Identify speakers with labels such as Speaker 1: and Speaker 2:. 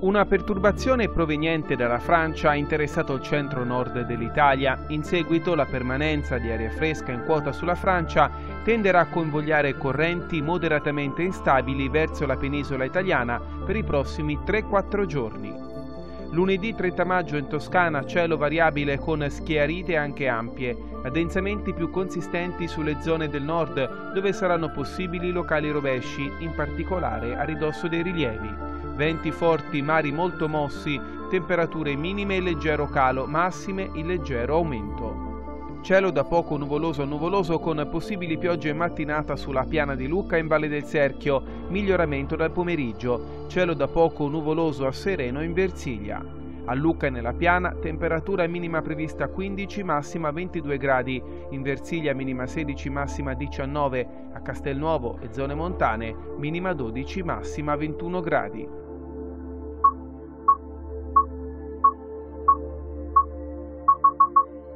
Speaker 1: Una perturbazione proveniente dalla Francia ha interessato il centro-nord dell'Italia. In seguito la permanenza di aria fresca in quota sulla Francia tenderà a convogliare correnti moderatamente instabili verso la penisola italiana per i prossimi 3-4 giorni. Lunedì 30 maggio in Toscana cielo variabile con schiarite anche ampie, addensamenti più consistenti sulle zone del nord dove saranno possibili locali rovesci, in particolare a ridosso dei rilievi venti forti, mari molto mossi, temperature minime e leggero calo, massime in leggero aumento. Cielo da poco nuvoloso a nuvoloso con possibili piogge in mattinata sulla piana di Lucca in Valle del Serchio, miglioramento dal pomeriggio. Cielo da poco nuvoloso a sereno in Versilia. A Lucca e nella piana temperatura minima prevista 15, massima 22 gradi, in Versilia minima 16, massima 19, a Castelnuovo e zone montane minima 12, massima 21 gradi.